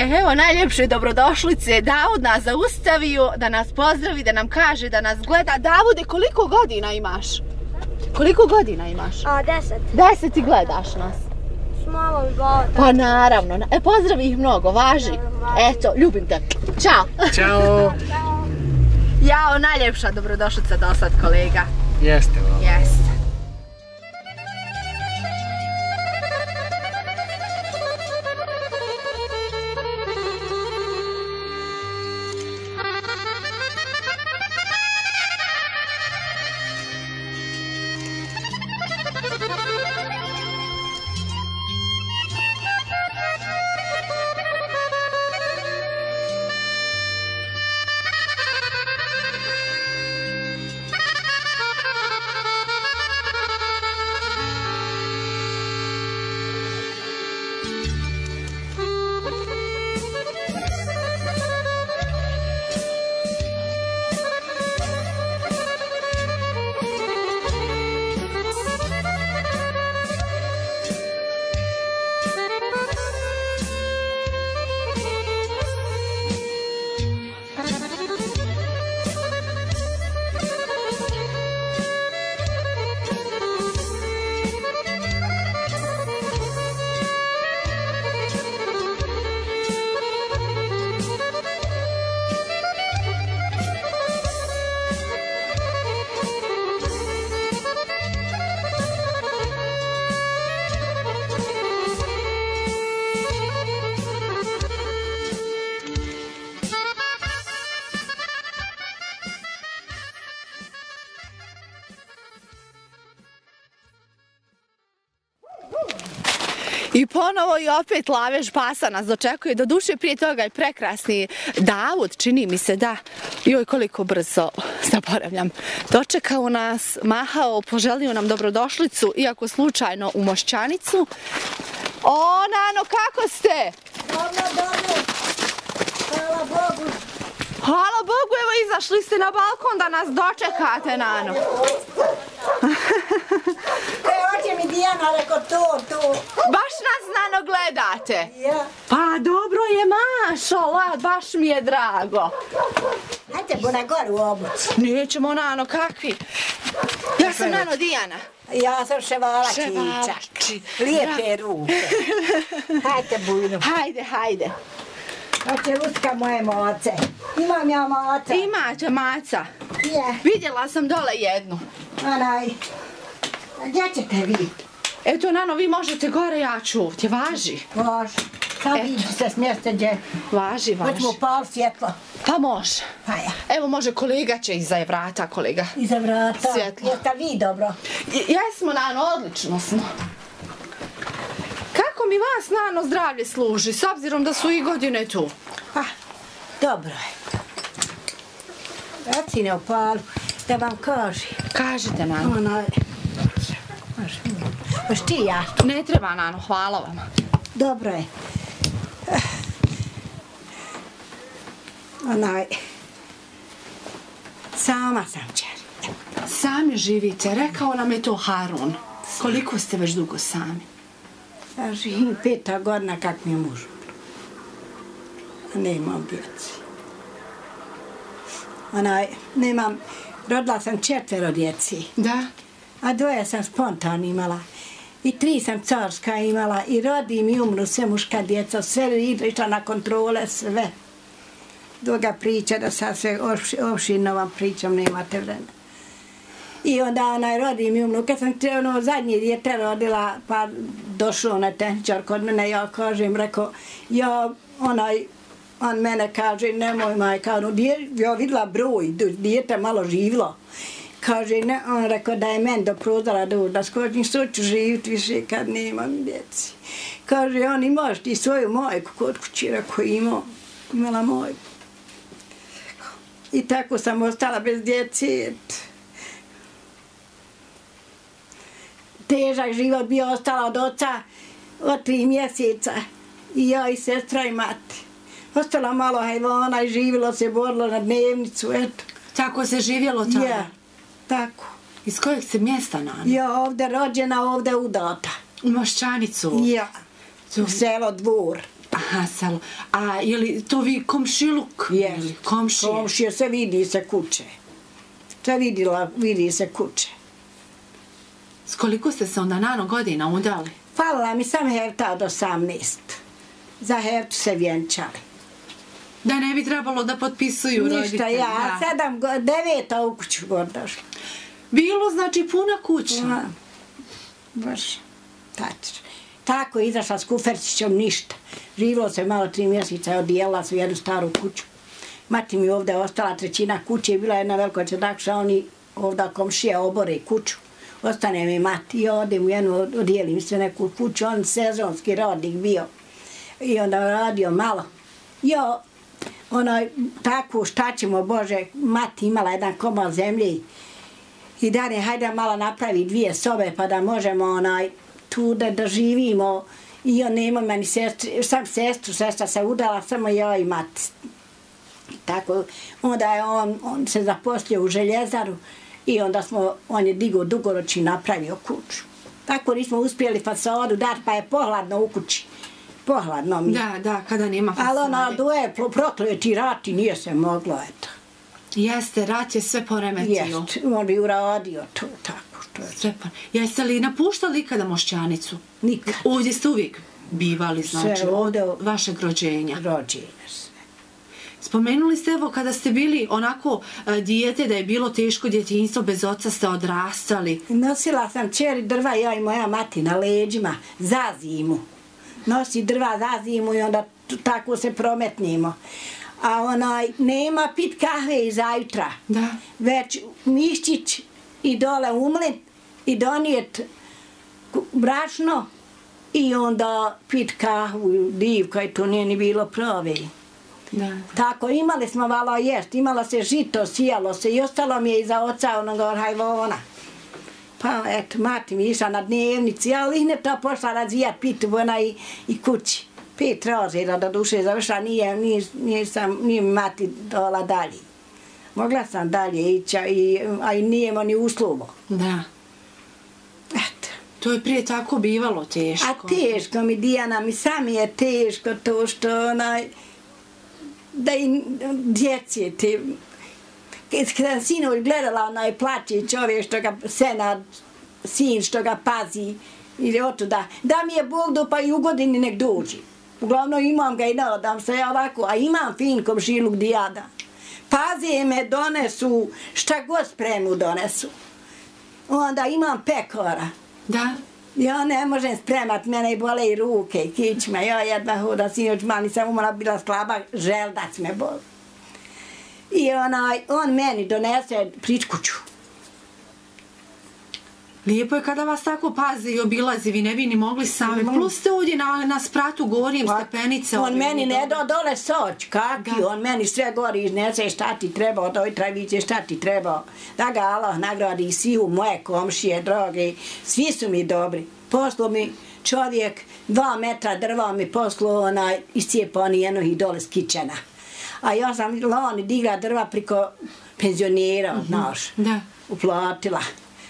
E, evo najljepše dobrodošlice. Davud nas zaustavio da nas pozdravi, da nam kaže da nas gleda. Davude, koliko godina imaš? Koliko godina imaš? A, deset. Deset i gledaš nas. S mamom i babom. Pa naravno. na- E, pozdravi ih mnogo, važi. Eto, ljubim te. Ćao. Ćao. Jao, najljepša dobrodošlica do sad, kolega. Jeste ovo. Jeste. I ponovo i opet lavež pasa nas dočekuje. Do duše prije toga je prekrasni Davud, čini mi se da. Joj, koliko brzo zaboravljam. Dočekao nas, mahao, poželio nam dobrodošlicu, iako slučajno u Mošćanicu. O, Nano, kako ste? Dobro, dobro. Hvala Bogu. Hvala Bogu, evo izašli ste na balkon da nas dočekate, Nano. E, hoće mi Dijana reko to, to. Baš nas, Nano, gledate. Ja. Pa dobro je, mašala, baš mi je drago. Hajde, bu na goru obuć. Nećemo, Nano, kakvi? Ja sam Nano Dijana. Ja sam ševala čičak. či- Lijepe ruke. Hajde, bujnu. Hajde, hajde. Hoće ruska moje moce. Imam ja moce. Imate maca. Je. Vidjela sam dole jednu. Onaj. A Gdje ćete vi? Eto, Nano, vi možete gore, ja ću ovdje. Važi. Može. Sad Eto. iđi se smjeste gdje. Važi, važi. Hoćemo pal svjetlo. Pa može. Pa ja. Evo, može kolega će iza vrata, kolega. Iza vrata. Svjetlo. Jeste vi dobro? J- Jesmo, Nano, odlično smo. Kako mi vas, Nano, zdravlje služi, s obzirom da su i godine tu? Pa, dobro je. Reci ne opalu, da vam kaži. Kažite, Nano. Može, Hoš ti ja? Ne treba, Nano, hvala vam. Dobro je. Onaj... Sama sam čer. Sami živite, rekao nam je to Harun. Koliko ste već dugo sami? Ja živim peta godina kak mi je muž. A nemam djeci. Onaj, nemam... Rodila sam četvero djeci. Da? A dvoje sam spontan imala. I tri sam carska imala. I rodim i umru sve muška djeca. Sve išla na kontrole, sve. Duga priča da sad sve ovšino vam pričam, nemate vremena. I onda onaj rodim i umru. Kad sam te, ono, zadnje djete rodila, pa došao onaj tehničar kod mene, ja kažem, rekao, ja, onaj, on mene kaže, nemoj majka, ono, dje, ja videla broj, dijete malo živlo. Kaže, ne, on rekao da je men do prozora do da skočim, što ću živjeti više kad nemam djeci. Kaže, on imaš ti svoju majku kod kući, rekao, imao, imala majku. I tako sam ostala bez djeci. Težak život bio ostala od oca od tri mjeseca. I ja i sestra i mati. Ostala malo hajvana i živilo se, borilo na dnevnicu, eto. Tako se živjelo tada? Ja, tako. Iz kojeg se mjesta, Nano? Ja ovdje rođena, ovdje udata. U Mošćanicu? Ja, u selo Dvor. Aha, selo. A je li to vi komšiluk? Jes. Komšije? Komšije se vidi se kuće. Sve vidila, vidi se kuće. S koliko ste se onda nano godina udali? Falila mi sam hevta od 18. Za hevtu se vjenčali. Da ne bi trebalo da potpisuju Ništa, roditelji. ja, da. sedam, deveta u kuću došla. Bilo znači puna kuća. Ja. Baš, tačno. Tako je izašla s kuferčićom, ništa. Živilo se malo tri mjeseca, odijela su jednu staru kuću. Mati mi ovdje ostala trećina kuće, bila jedna velika čedakša, oni ovdje komšija obore kuću. Ostane mi mati i odem u jednu, odijelim sve neku kuću, on sezonski rodnik bio. I onda radio malo. Jo, onaj, tako, šta ćemo, Bože, mati imala jedan komad zemlje i dane, hajde malo napravi dvije sobe pa da možemo onaj, tu da, da živimo. I on nema meni sestri, sam sestru, sestra se udala, samo ja i mati. Tako, onda je on, on se zaposlio u željezaru i onda smo, on je digo dugoročni napravio kuću. Tako nismo uspjeli fasadu dati, pa je pohladno u kući. Pohladno mi. Da, da, kada nema Ali ono, fasade. duje prokleti rat i nije se moglo, eto. Jeste, rat je sve poremetio. Jest, on bi uradio to tako što je. Sve pa... Jeste li napuštali ikada Mošćanicu? Nikad. Ovdje ste uvijek bivali, znači, Sve ovdje. vašeg rođenja. Rođenje sve. Spomenuli ste, evo, kada ste bili onako e, dijete, da je bilo teško djetinjstvo, bez oca ste odrastali. Nosila sam čeri drva, ja i moja mati, na leđima, za zimu. Nosi drva za zimu i onda tako se prometnimo. A onaj, nema pit kahve iz zajutra. Da. Već mišćić i dole umlet i donijet brašno i onda pit kahvu, divka i to nije ni bilo prave. Da. Tako, imali smo vala jest, imalo se žito, sijalo se i ostalo mi je iza oca onoga orhajvona. Pa, eto, mati mi išla na dnevnici, ali ih ne to pošla razvijat pitu ona i, i kući. Pet razreda do duše završila, nije, nije, nije, sam, nije mi mati dola dalje. Mogla sam dalje ići, a i, a i nijemo ni uslugo. Da. Eto. To je prije tako bivalo teško. A teško mi, Dijana, mi sami je teško to što onaj, da i djeci te, kad sam sinoć gledala onaj plaće čovjek što ga sena, sin što ga pazi, ili otuda, da mi je Bog do pa i u godini nek dođi. Uglavnom imam ga i nadam se ovako, a imam fin komšilu gdje ja da. Paze me, donesu, šta god spremu donesu. Onda imam pekora. Da. Ja ne možem spremat, mene i bole i ruke i kičme. Ja jedva hoda, sinoć mali sam umala, bila slaba, želdac me boli. I onaj, on meni donese pričkuću. Lijepo je kada vas tako pazi i obilazi, vi ne bi ni mogli sami. Plus ste ovdje na, na spratu govorim stepenice. on meni ne do dole soć, kaki, on meni sve gori iznese šta ti treba, od ojtra viće šta ti treba. Da ga Allah nagradi i svi u moje komšije, droge, svi su mi dobri. Poslo mi čovjek, dva metra drva mi poslo onaj, iscijepo oni jedno i dole skičena. A ja sam lani digla drva priko penzionera, znaš, Da. uplatila.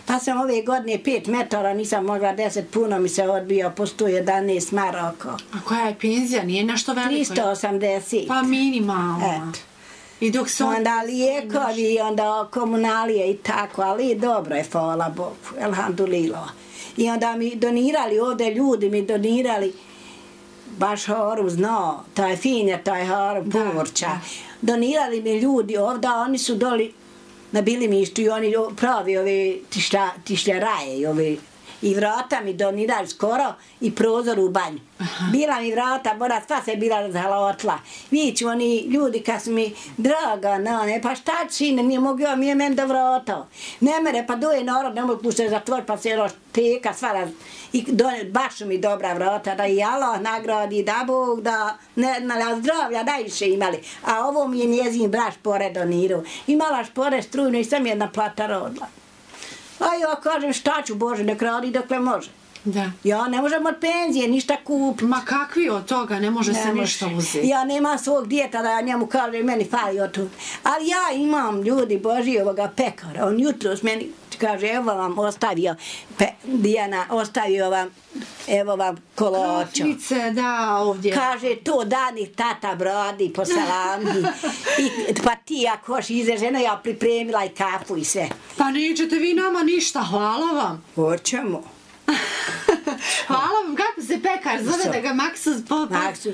Pa sam ove godine pet metara, nisam mogla deset, puno mi se odbio, po 111 maroko. A koja je penzija? Nije nešto veliko. 380. Pa minimalno. Eto. I dok se... Onda lijekovi, onda komunalije i tako, ali dobro je, hvala Bogu, elhamdulillah. I onda mi donirali, ovde ljudi mi donirali, baš Harum znao, taj finja, taj Da, Purča. da. Donirali mi ljudi ovda, oni su doli na Bilimištu i oni pravi ove tišlja, tišljaraje i ove i vrata mi donirali skoro i prozor u banju. Bila mi vrata, mora sva se bila razhalotla. Viću oni ljudi kad su mi draga, na ne, pa šta čine, nije mogu mi je men do vrata. Ne mere, pa doje narod, ne mogu se zatvor, pa se još teka sva raz... I done, baš su mi dobra vrata, da i Allah nagradi, da Bog, da ne, na zdravlja najviše imali. A ovo mi je njezin braš pored donirao. Imala špore strujno i sam jedna plata rodila. A ja kažem šta ću Bože, nek radi dokle može. Da. Ja ne možem od penzije ništa kupiti. Ma kakvi od toga, ne može se Ne ništa može. uzeti. Ja nemam svog djeta da ja njemu kažem meni fali od tu. Ali ja imam ljudi Boži ovoga pekara. On jutro s meni kaže, evo vam ostavio, pe, Dijana, ostavio vam, evo vam koločo. Krofnice, da, ovdje. Kaže, to dani tata brodi po salami. I, pa ti ako hoš ize žena, ja pripremila i kafu i sve. Pa nećete vi nama ništa, hvala vam. Hoćemo. hvala vam, kako se pekar zove da ga Maksus popa? Maksu.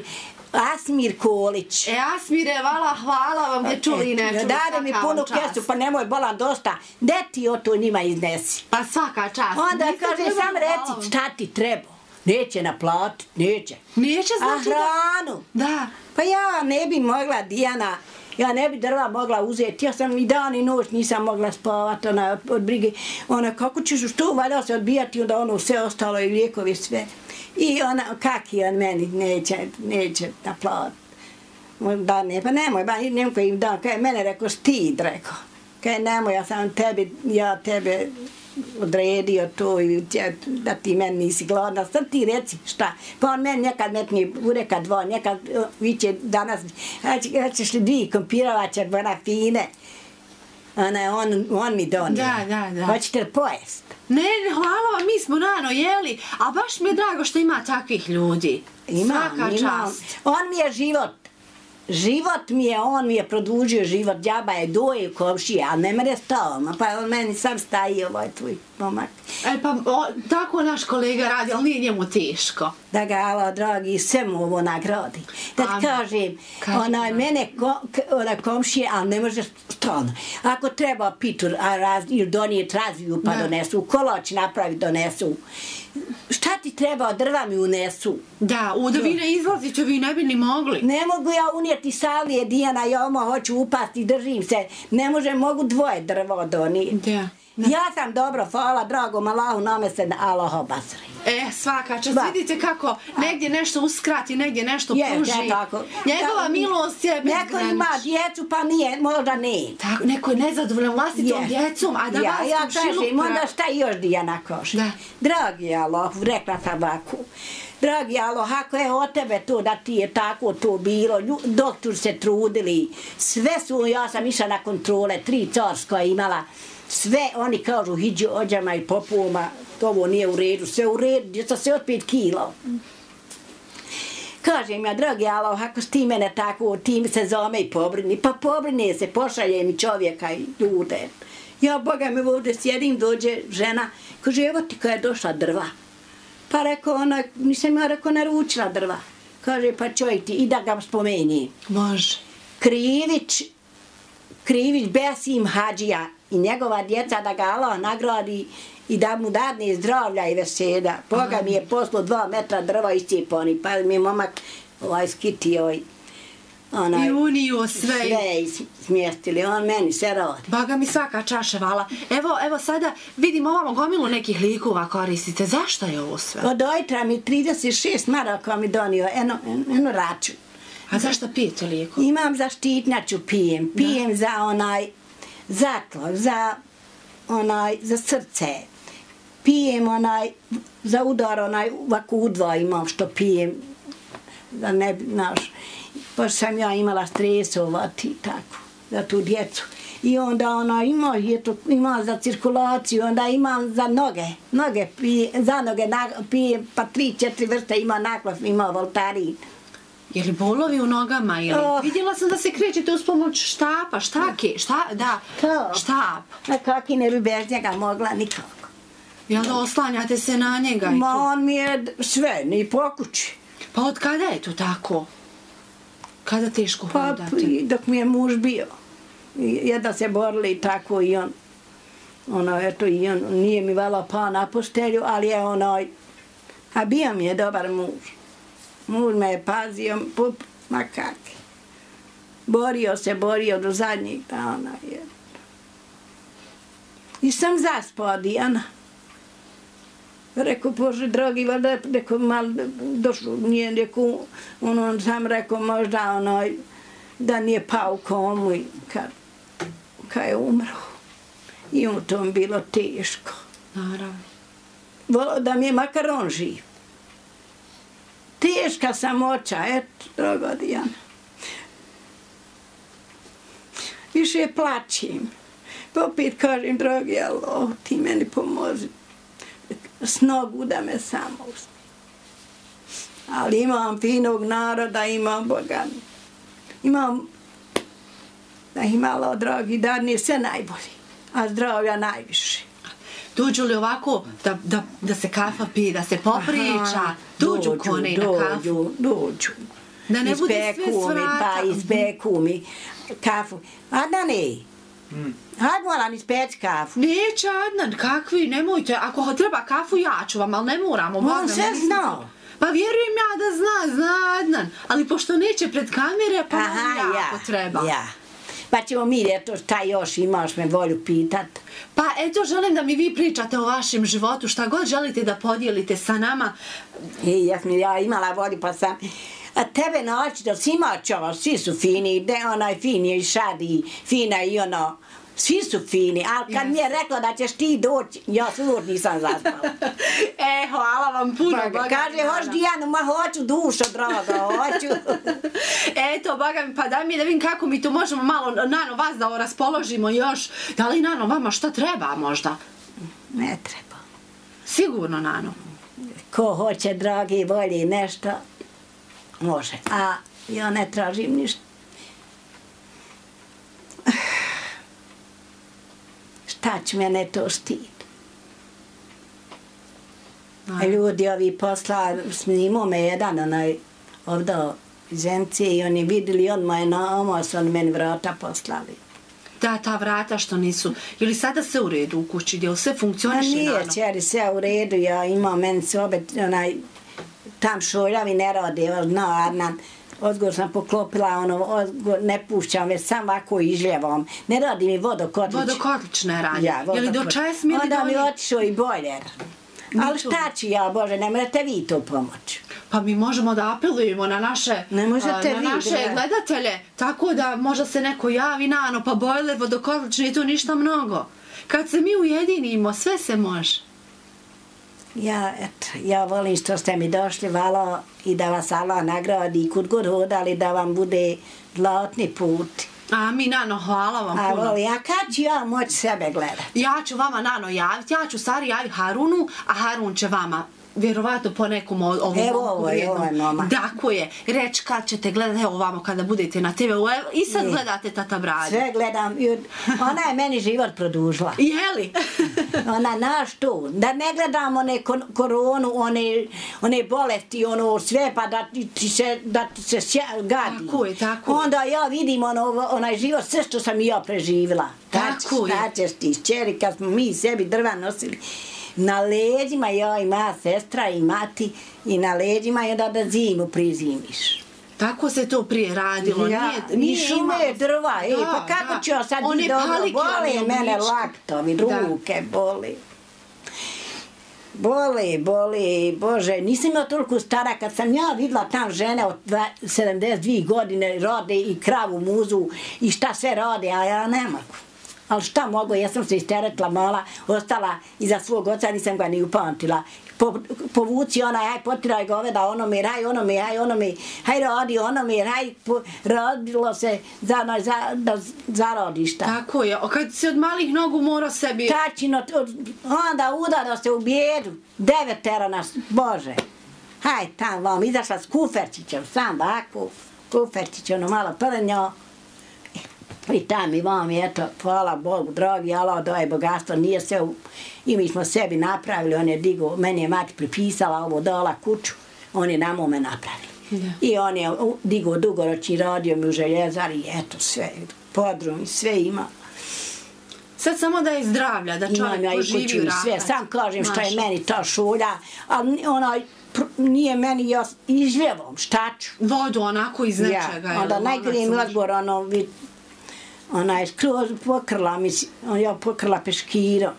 Asmir Kolić. E, Asmire, vala, hvala vam, gdje čuli i ne čuli. Dade mi punu kesu, pa nemoj bolan dosta. De ti o to njima iznesi. Pa svaka čast. Onda kaže, sam reci šta ti treba. Neće naplatit, neće. Neće znači da... A hranu? Da. Pa ja ne bi mogla, Dijana, ja ne bi drva mogla uzeti. Ja sam i dan i noć nisam mogla spavati ona, od brige. Ona, kako ćeš što valja se odbijati, onda ono sve ostalo i lijekovi sve. I ona, kak je on meni, neće, neće naplat. Da ne, pa nemoj, ba, nemoj im dan, kaj mene rekao stid, rekao. Kaj nemoj, ja sam tebi, ja tebe odredio to i da ti meni nisi gladna. Sad ti reci šta. Pa on meni nekad metni ureka dva, nekad viće danas, ćeš li dvije kompiravaće, ona fine. Ona, on, on mi donio. Da, da, da. Hoćete li pojest? Ne, ne, hvala vam, mi smo rano jeli, a baš mi je drago što ima takvih ljudi. Imam, Svaka imam. čast. On mi je život. Život mi je, on mi je produžio život, djaba je doje komšije, a ne mere stao, pa on meni sam staji ovaj tvoj momak. E pa, o, tako naš kolega radi, ali nije njemu teško. Da ga, Allah, dragi, sve mu ovo nagradi. Da ti kažem, Kaži onaj, nam. mene ko, k, ona komšije, ali ne može stalno. Ako treba pitur, a raz, ili donijet razviju pa Da. donesu, koloć napravi donesu. Šta ti treba, drva mi unesu. Da, u da vi ne vi ne bi ni mogli. Ne mogu ja unijeti salije, Dijana, ja oma hoću upasti, držim se. Ne može, mogu dvoje drvo donijeti. Da. Ja sam dobro, hvala dragom Allahu, nome se da Allah obasri. E, svaka čast, vidite kako negdje nešto uskrati, negdje nešto Je, pruži. je tako. Njegova milost je bez Neko ima djecu, pa nije, možda ne. Tako, neko je nezadovoljan vlastitom Je. djecom, a da ja, vas ja kažem, pra- onda šta još Dijana kaže? Da. Dragi Allah, rekla sam ovako. Dragi Allah, ako je od tebe to da ti je tako to bilo, doktor se trudili, sve su, ja sam išla na kontrole, tri carska imala, sve oni kažu hiđu ođama i popuma, to ovo nije u redu, sve u redu, djeca se od pet kilo. Kažem ja, dragi Allah, ako ti mene tako, ti mi se zome i pobrini, pa pobrini se, pošalje mi čovjeka i ljude. Ja, Boga mi ovdje sjedim, dođe žena, kaže, evo ti koja je došla drva. Pa rekao ona, nisam ja rekao, naručila drva. Kaže, pa čoj ti, i da ga spomeni. Može. Krivić, Krivić Besim Hadžija i njegova djeca da ga Allah nagradi i da mu dadne zdravlja i veseda. Boga mi je poslo dva metra drva iscijepani, pa mi je momak ovaj skitio i onaj, I uniju sve. sve smjestili. On meni sve rodi. Boga mi svaka čaša, vala. Evo, evo sada vidim ovamo gomilu nekih likova koristite. Zašto je ovo sve? Od ojtra mi 36 maraka mi donio, eno, eno račun. A zašto pijete lijeko? Imam za štitnjaču pijem, pijem za onaj zatlog, za onaj za srce. Pijem onaj za udar onaj ovako udva imam što pijem da ne bi naš pa sam ja imala stresovati tako za tu djecu. I onda ona ima, je to, ima za cirkulaciju, onda imam za noge, noge pije, za noge na, pijem, pa tri, četiri vrste ima naklov, ima voltarin. Je li bolovi u nogama ili? Oh. Vidjela sam da se krećete uz pomoć štapa, štake, šta, da, To. štap. Na kaki ne bi bez njega mogla nikako. Jel da oslanjate se na njega i Ma to? on mi je sve, ni po kući. Pa od kada je to tako? Kada teško Pa hodate? i dok mi je muž bio. Jedna se borili i tako i on. Ono, eto, i on nije mi vala pa na postelju, ali je onaj, a bio mi je dobar muž. Muž me je pazio, pup, ma kak. Borio se, borio do zadnjeg dana. Je. I sam zaspao, Dijana. Rekao, Bože, dragi, valjda, rekao, mal, došlo, nije, rekao, ono, on sam rekao, možda, onaj, da nije pao u komu i kad, kad je umro. I mu to bilo teško. Naravno. Volio da mi je makar on živ. Teška samoća, eto, drogo Dijana. Više plaćim. Popit pa kažem, dragi Allah, ti meni pomozi. S nogu da me samo uspe. Ali imam finog naroda, imam Boga. Imam da imala, dragi, dar nije sve najbolji, a zdravlja najviše. Dođu li ovako da, da, da se kafa pije, da se popriča? Aha, dođu, dođu kone na kafu? Dođu, dođu. Da ne bude sve svrata. Pa ispeku mi kafu. Adnane, mm. Hajde moram ispeć kafu. Neće Adnan, kakvi, nemojte. Ako treba kafu, ja ću vam, ali ne moramo. On sve znao. Pa vjerujem ja da zna, zna Adnan. Ali pošto neće pred kamere, pa Aha, ja, ako treba. Ja. Pa ćemo mi, eto, šta još imaš me volju pitat. Pa eto, želim da mi vi pričate o vašem životu, šta god želite da podijelite sa nama. I ja sam ja imala volju, pa sam... A tebe naći da si ima čova, svi su fini, de onaj fin je i šadi, fina i ono, svi su fini, ali kad yes. mi je rekla da ćeš ti doći, ja svur nisam zaspala. e, hvala vam puno, pa, Boga Kaže, hoš Dijanu, ma hoću dušo, draga, hoću. Eto, Boga mi, pa daj mi da vidim kako mi to možemo malo, Nano, vas da raspoložimo još. Da li, Nano, vama šta treba možda? Ne treba. Sigurno, Nano. Ko hoće, dragi, volji nešto, može. A ja ne tražim ništa. Šta će mene to štiti? A ljudi ovi posla, snimao me jedan onaj ovdje MC i oni vidjeli odmah je na omo, su oni meni vrata poslali. Da, ta vrata što nisu. Ili sada se u redu u kući, gdje sve funkcioniše? A nije, čeri, sve u redu, ja imam meni se obet, onaj, tam šoljavi ne rade, zna Arnan, Odgor sam poklopila, ono, odgor, ne pušćam, već sam ovako izljevom. Ne radi mi vodokotlić. Vodokotlić ne radi. Ja, Je li do česmi ili Onda mi otišao i bojler. Ali šta ću ja, Bože, ne morate vi to pomoći. Pa mi možemo da apelujemo na naše, ne možete na naše vi, gledatelje, tako da možda se neko javi na ano, pa bojler, vodokotlić, nije to ništa mnogo. Kad se mi ujedinimo, sve se može. Ja, et, ja volim što ste mi došli, valo, i da vas Allah nagradi i kud god hodali, da vam bude zlatni put. A mi, Nano, hvala vam puno. A voli, a kad ću ja moći sebe gledati? Ja ću vama, Nano, javiti, ja ću stari javiti Harunu, a Harun će vama vjerovatno po nekom ovom Evo ovo je, ovo je mama. Tako je. Reč kad ćete gledati, evo vamo kada budete na TV, i sad ne. gledate Tata Bradu. Sve gledam. Ona je meni život produžila. Jeli? Ona naš tu. Da ne gledamo one koronu, one, one bolesti, ono sve, pa da ti se, da ti se sja, gadi. Tako je, tako je. Onda ja vidim ono, onaj život, sve što sam ja preživila. Tako je. Šta ćeš ti, čeri, kad smo mi sebi drva nosili na leđima ja i moja sestra i mati i na leđima je da da zimu prizimiš. Tako se to prije radilo. Ja, nije, nije šume imalo... drva. Da, e, pa kako da. ću ja sad biti dobro? Boli mene laktovi, ruke da. boli. Boli, boli, Bože, nisam imao toliko stara, kad sam ja videla tam žene od 72 godine rode i kravu muzu i šta sve rode, a ja ne mogu. Ali šta mogu, ja sam se isteretla mala, ostala iza svog oca, nisam ga ni upamtila. Po, povuci ona, aj potiraj ga ove da ono mi, haj ono mi, haj ono mi, haj radi ono mi, haj po, rodilo se za, na, za, da zarodi šta. Tako je, o kad se od malih nogu mora sebi... Tačino, onda udara se u bijedu, devetera nas, Bože. Haj, tam vam, izašla s kuferčićem, sam ovako, kuferčić, ono malo prnjo, I tam i vam, eto, hvala Bogu, dragi, Allah daje bogatstvo, nije se, u... i mi smo sebi napravili, on je digo, meni je mati pripisala ovo dala kuću, on je nam ome napravili. Da. I on je digo dugoročni radio mi u željezari, eto, sve, podrum sve ima. Sad samo da je zdravlja, da čovjek Imam poživi ja sve, sam kažem što je meni to šulja, ali onaj, nije meni ja izljevom, šta ću? Vodu onako iz nečega. Ja, onda najgore mi odbor, ono, vi, ona je skroz pokrla, mislim, ja pokrla peškiro.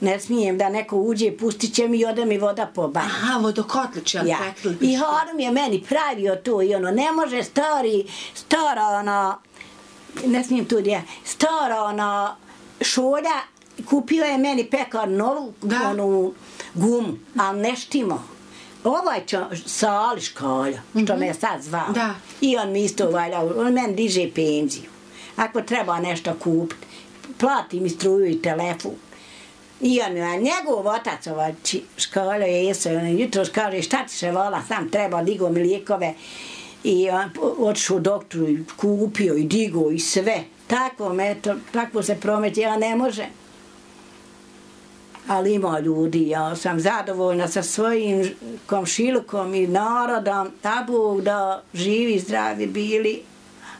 Ne smijem da neko uđe i pustit će mi i ode mi voda po banju. Aha, vodokotlić, ja, I Harum je meni pravio to i ono, ne može stari, stara ona, ne smijem tu gdje, stara ona šolja, kupio je meni pekar novu, da. onu gumu, ali ne štimo. Ovaj čo, sali školja, što mm -hmm. me sad zvao. Da. I on mi isto valja, on meni diže penziju ako treba nešto kupiti. plati mi struju i telefon. I on, a njegov otac, ova škola je jesu, on jutro kaže, šta ti se vola, sam treba, digo mi lijekove. I on odšao doktoru i kupio i digo i sve. Tako, meto, tako se prometi, ja ne može. Ali ima ljudi, ja sam zadovoljna sa svojim komšilukom i narodom, da Bog da živi, zdravi bili,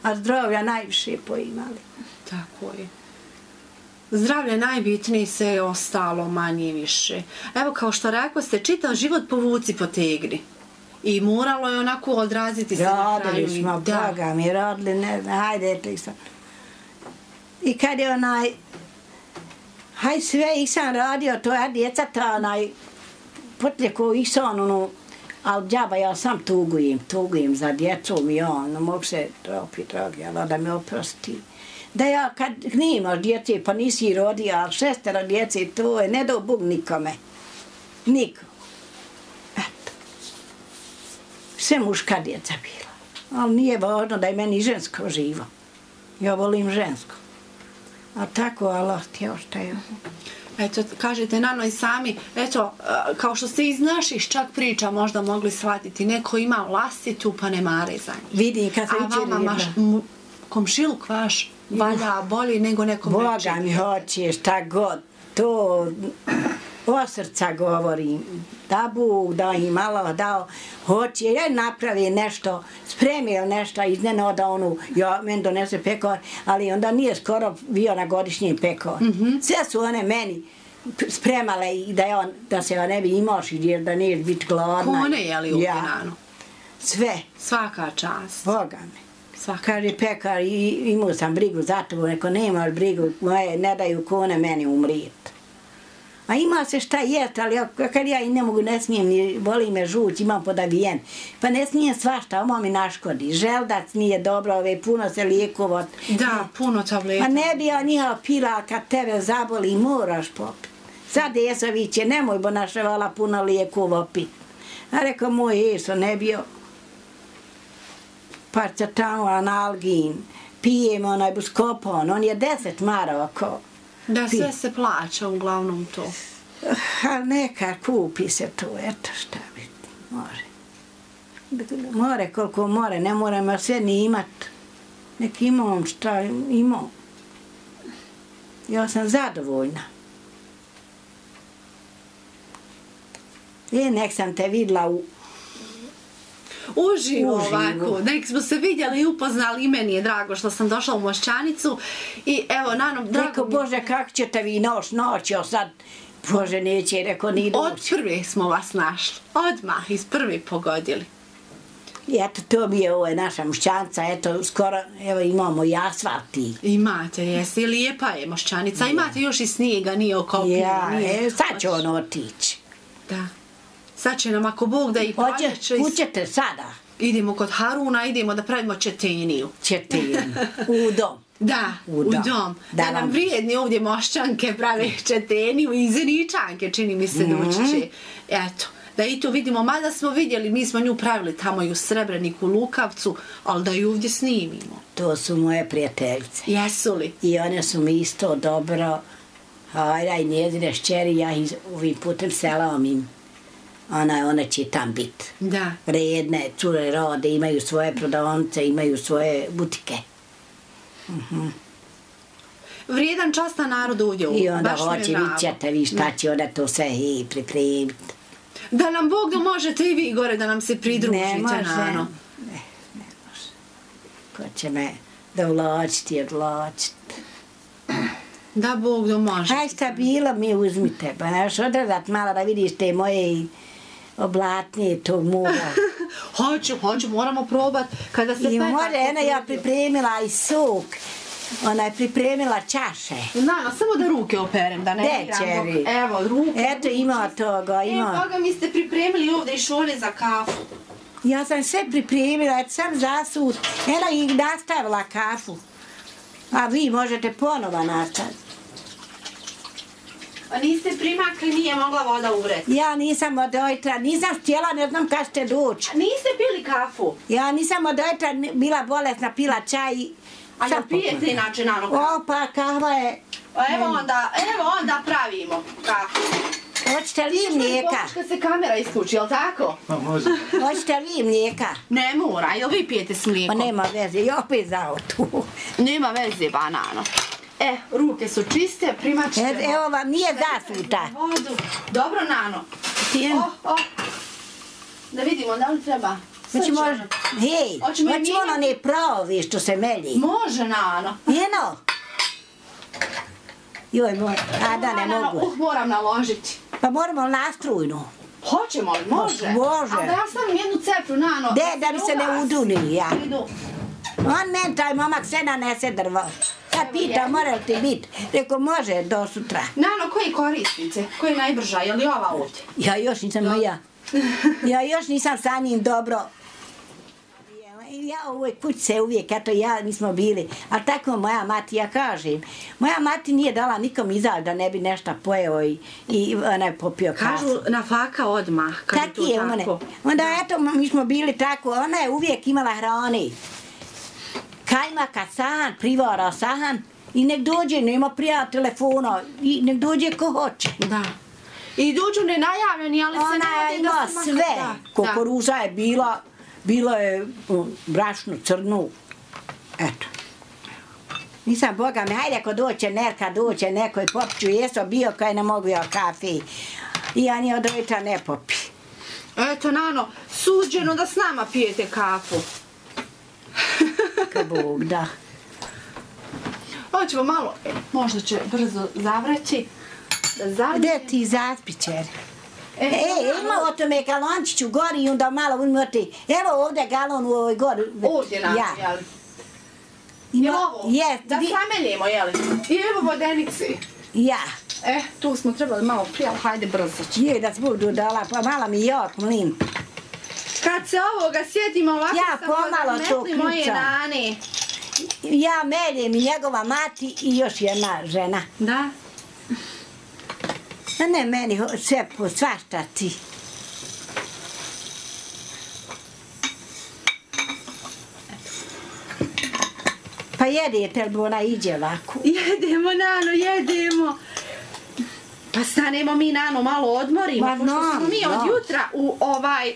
a zdravlja najviše poimali. Tako je. Zdravlje najbitnije se je ostalo manje više. Evo kao što rekao ste, čitav život povuci po tegri. I moralo je onako odraziti se na kraju. Radili smo, Boga mi, radili, ne znam, hajde, sam. I kad je onaj, haj sve ih sam radio, to je djeca ta onaj, potlje ko ih sam ono, ali djaba, ja sam tugujem, tugujem za djecom i on, no mogu se tropi, drogi, ali ono, da me oprosti. Da ja kad nimaš djece, pa nisi rodio, ali šestera djece, to je ne do Bog nikome. Niko. Eto. Sve muška djeca bila. Ali nije važno da je meni žensko živo. Ja volim žensko. A tako Allah ti ostaje. Eto, kažete Nano i sami, eto, e, kao što ste iz naših čak priča možda mogli shvatiti, neko ima vlastitu pa ne mare za njih. Vidim, kad se A vama maš, komšiluk vaš valja bolji nego nekom Boga mi hoće šta god. To o srca govorim. Da Bog da im malo dao. Hoće, ja napravi nešto, spremio nešto, iznenoda onu, ja, men donese pekor, ali onda nije skoro bio na godišnji pekor. Mm -hmm. Sve su one meni spremale i da, je on, da se ne bi imaš jer da nije biti gladna. Kone je li u ja. Pinanu? Sve, Svaka čast. Boga mi. Svaka. Kaže pekar, i, imao sam brigu za to, neko nemaš brigu, moje ne daju kone meni umrijet. A ima se šta jest, ali ja, kad ja i ne mogu, ne smijem, ni boli me žuć, imam podavijen. Pa ne smijem svašta, ovo mi naškodi. Želdac nije dobro, ove puno se lijekovat. Da, puno tableta. Pa ne bi ja njiha pila kad tebe zaboli, moraš popiti. Sad Jesović je, nemoj bo naše vala puno lijekova pit. A rekao, moj Jeso, ne bi joj parcetanu, analgin, pijem onaj buskopon, on je deset marova ko. Da, sve se plaća uglavnom to. A neka kupi se to, eto šta bi, more. More koliko more, ne moramo sve ni imat. Nek imam šta imam. Ja sam zadovoljna. E, nek sam te vidla u, Uživo, Uživo. ovako, nek smo se vidjeli i upoznali i meni je drago što sam došla u Mošćanicu i evo, nanom, drago Rekao, mi Bože, kako ćete vi noć, noć, ja sad, Bože, neće, rekao, ni Od doći. prve smo vas našli. Odmah, iz prvi pogodili. I eto, to mi je ovo je naša mušćanca, eto, skoro, evo, imamo i asfalt i. Imate, jesi, lijepa je Mošćanica. Imate još i snijega, nije okopio. Ja, nije. e, sad će on otići. Da. Sad će nam, ako Bog da i proljeće, i- kućete sada, idemo kod Haruna, idemo da pravimo četeniju. ćete im u dom. Da, u U dom. dom. Da, Da nam vrijedni ovdje mošćanke prave četeniju i zeničanke, čini mi se, Mhm. doći će. Eto, da i to vidimo, mada smo vidjeli, mi smo nju pravili tamo i u Srebreniku, Lukavcu, ali da ju ovdje snimimo. To su moje prijateljice. Jesu li? I one su mi isto dobro, hajda i njezine šćeri, ja ih ovim putem selam im. Ona, one će tam bit. Da. Redne, cure rode, imaju svoje prodavnice, imaju svoje butike. Vrijedan častan narod ovdje I onda baš hoće, vidjet ćete vi šta će ona to sve i pripremiti. Da nam Bog da možete i vi gore da nam se pridružite, Ne može. Nano. Ne, ne može. Ko će me dovlačiti, odlačiti. Da Bog da može. Haj šta bilo mi uzmite, pa neš odredat malo da vidiš te moje oblatnije tog muga. Hoću, hoću, moramo probat. Kada se I može, ena ja pripremila i suk. Ona je pripremila čaše. Nano, samo da ruke operem, da ne čeri? Evo, ruke. Eto ima toga, E, ima. Boga mi ste pripremili ovdje i šolje za kafu. Ja sam sve pripremila, eto sam zasut. Ena i nastavila kafu. A vi možete ponova nastaviti. A niste primakli, nije mogla voda uvreti. Ja nisam od ojtra, nisam htjela, ne znam kad ste doći. A niste pili kafu? Ja nisam od ojtra bila bolesna, pila čaj i... A ja pijete inače nano kafu? O, pa kahva je Pa evo onda, evo onda pravimo kafu. Hoćete li mlijeka? Kad se kamera isključi, jel tako? Pa može. Hoćete li mlijeka? Ne mora, jel vi pijete s Pa mlijekom? nema veze, i opet zao tu. Nema veze, banano. E, ruke su čiste, primat ćete. E, Evo vam, nije zasuta. Vodu. Dobro, Nano. Ti- O, o. Da vidimo da li treba. Hoćemo, ćemo. hej, Hoćemo hoćemo i ono ne pravi što se melji. Može, Nano. Jeno? Joj, moj, a da ne mogu. Uh, moram naložiti. Pa moramo nastrujnu. Hoćemo li? Može. Može. A da ja stavim jednu cepru, Nano. De, da mi se ne uduni, ja. Idu. On men, taj momak, sve nanese drvo. Ja pitam, mora li ti bit? Rekao, može do sutra. Nano, koji korisnice? Koji je najbrža? Je li ova ovdje? Ja još nisam ja. Ja još nisam sa njim dobro. Ja u ovoj kući se uvijek, eto ja nismo bili, a tako moja mati, ja kažem, moja mati nije dala nikom izaći da ne bi nešto pojeo i, i onaj popio kafu. Kažu na faka odmah. Kad je Tako je, tako. Onda eto, mi smo bili tako, ona je uvijek imala hrane. Kajmaka sahan, privara sahan i nek dođe, nema prija telefona, i nek dođe ko hoće. Da. I dođu nenajavljeni, ali se Ona ne ima da se sve. Da, da. Kukuruza je bila, bila je um, brašnu, crnu. Eto. Nisam, boga mi, hajde ako doće nerka, doće neko i popću, jeso bio kaj ne mogu ja kafe. I on je od ne popi. Eto, Nano, suđeno da s nama pijete kafu. Ka Bog, da. Hoćemo malo, e, možda će brzo zavreći. Da zavreći. Gde ti zaspićer? E, E, ima o tome galončić u gori i onda malo umoti. Evo ovdje galon u ovoj gori. Ovdje nam, ja. jeli? Ima, Jel ovo? Je, Da vi, sameljemo, jeli? I evo vodenici. ja. E, tu smo trebali malo prije, ali hajde brzo će. Je da se budu dala, pa mala mi jok mlin. Kad se ovoga sjetimo ovako Ja sam pomalo to moje nane. Ja meljem i njegova mati i još jedna žena. Da. A ne meni sve po svašta ti. Pa jedete li ona iđe ovako? Jedemo, Nano, jedemo. Pa stanemo mi, Nano, malo odmorimo, Ma, pošto smo mi od znam. jutra u ovaj... E,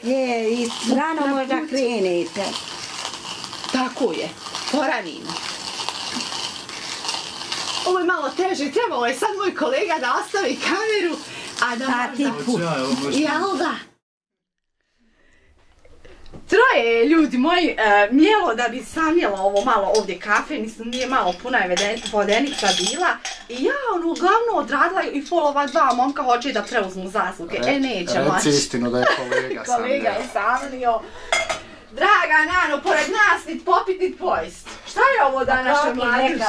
i rano možda put. krenete. Tako je, poranimo. Ovo je malo teže, trebalo je sad moj kolega da ostavi kameru, a da A ti možda... pu. Ja, možda. Jel da? Troje je, ljudi moji e, mjelo da bi samjela ovo malo ovdje kafe, nisam, nije malo puna je veden- vodenica bila. I ja ono uglavnom odradila i pol ova dva momka hoće da preuzmu zasluge. E, neće Reci moći. istinu da je kolega sam. Kolega je samlio. Draga Nano, pored nas nit popit nit pojist. Šta je ovo da naše mladež?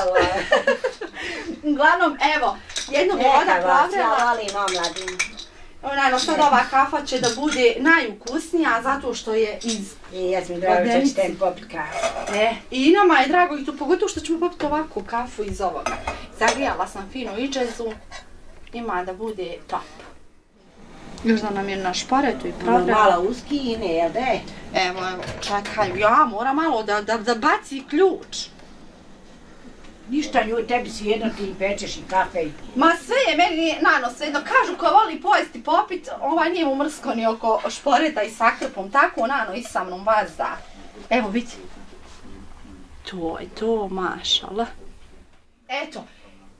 Uglavnom, evo, jednom je voda provrela. volim omladinu. Naravno, sad ova kafa će da bude najukusnija zato što je iz... I jes mi drago da ćete mi popit kafu. E, I nama je drago i to pogotovo što ćemo popiti ovakvu kafu iz ovoga. Zagrijala sam fino iđezu, ima da bude top. Još da nam je na šparetu i provrela. Malo uskine, jel de? Evo, evo, čekaj, ja moram malo da, da, da baci ključ. Ništa nju, tebi svijedno ti pečeš i kafe. Ma sve je meni nano svejedno, kažu ko voli pojesti popit, ovaj njemu mrsko ni oko šporeta i sa krpom, tako nano i sa mnom vazda. Evo vidi. To je to, mašala. Eto,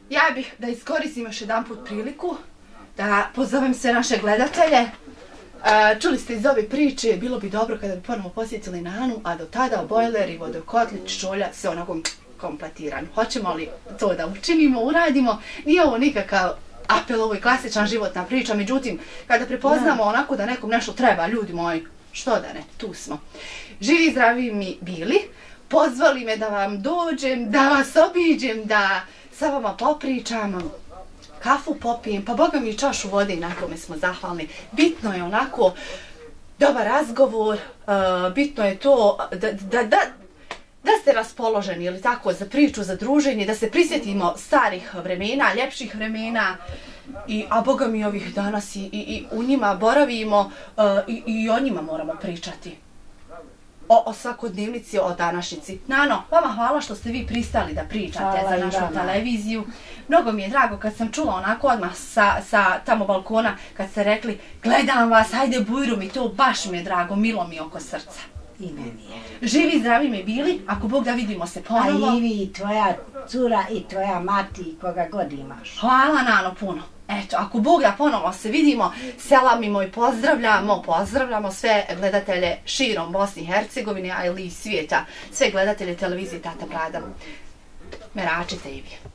ja bih da iskoristim još jedan put priliku, da pozovem sve naše gledatelje. E, čuli ste iz ove priče, bilo bi dobro kada bi ponovo posjetili Nanu, a do tada bojler i vodokotlić, čolja, sve onako kompletiran. Hoćemo li to da učinimo, uradimo? Nije ovo nikakav apel, ovo je klasična životna priča, međutim, kada prepoznamo onako da nekom nešto treba, ljudi moji, što da ne, tu smo. Živi i zdravi mi bili, pozvali me da vam dođem, da vas obiđem, da sa vama popričam, kafu popijem, pa boga mi čašu vode i na kome smo zahvalni. Bitno je onako dobar razgovor, uh, bitno je to da, da, da, da ste raspoloženi, ili tako, za priču, za druženje, da se prisjetimo starih vremena, ljepših vremena, i, a boga mi ovih danas i, i, i u njima boravimo uh, i, i o njima moramo pričati. o, o svakodnevnici, o današnjici. Nano, vama hvala što ste vi pristali da pričate Hvala za našu vama. televiziju. Mnogo mi je drago kad sam čula onako odmah sa, sa tamo balkona, kad ste rekli, gledam vas, hajde bujru mi to, baš mi je drago, milo mi oko srca. I meni je. Živi i zdravi mi bili, ako Bog da vidimo se A ponovo. i vi, i tvoja cura, i tvoja mati, i koga god imaš. Hvala Nano puno. Eto, ako Bog da ponovo se vidimo, selamimo i pozdravljamo, pozdravljamo sve gledatelje širom Bosni i Hercegovine, a ili iz svijeta, sve gledatelje televizije Tata Brada. Meračite i vi.